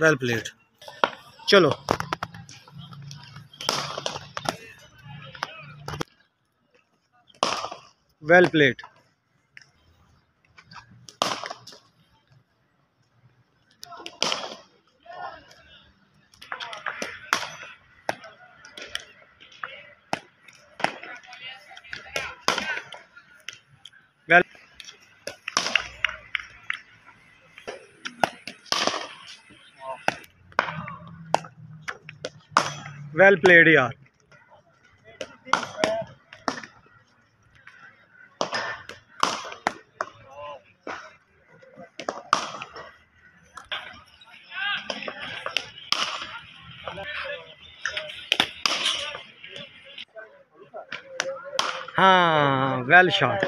Well played चलो। Well played well played यार हाँ वेल शॉट